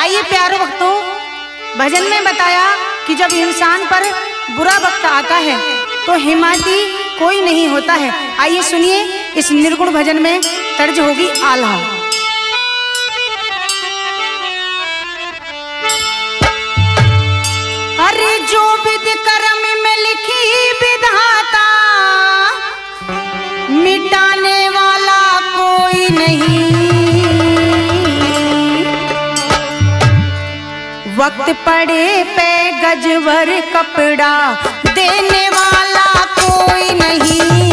आइए प्यारो भक्तों, भजन में बताया कि जब इंसान पर बुरा वक्त आता है तो हिमाती कोई नहीं होता है। आइए सुनिए इस निर्गुण भजन में तर्ज होगी आल्हा अरे जो विद कर्म में लिखी वक्त पड़े पे गजवर कपड़ा देने वाला कोई नहीं।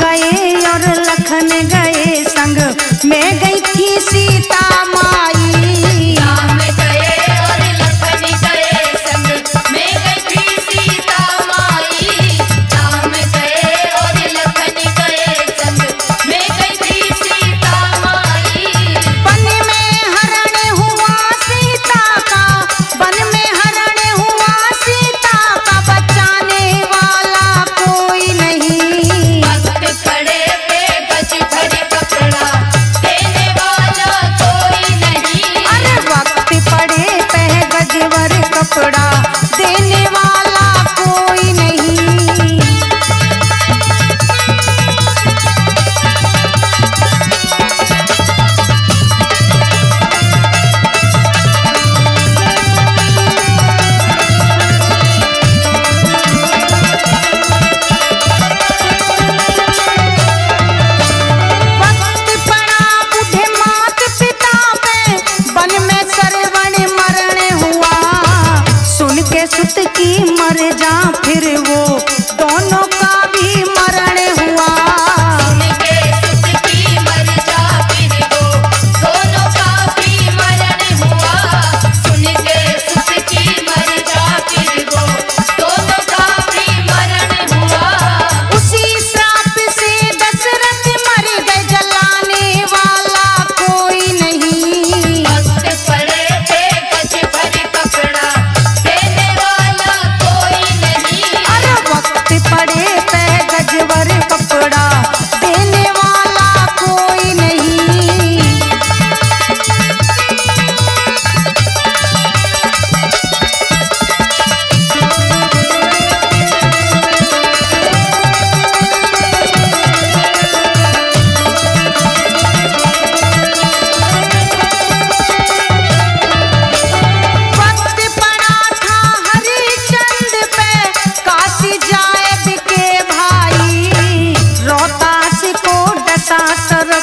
गए और लखन गए संग में गए।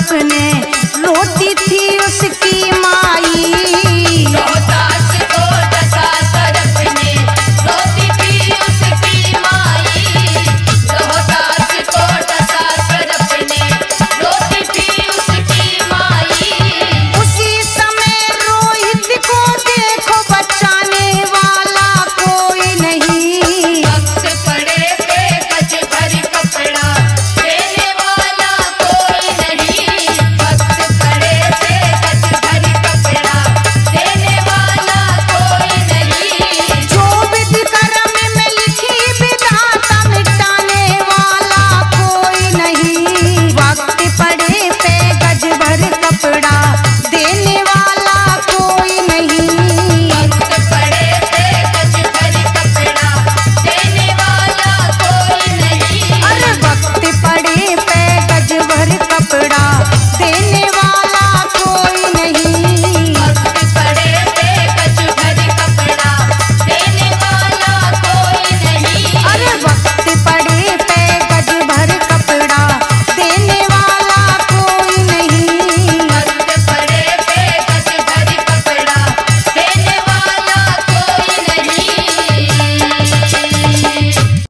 उसने रोटी थी उसकी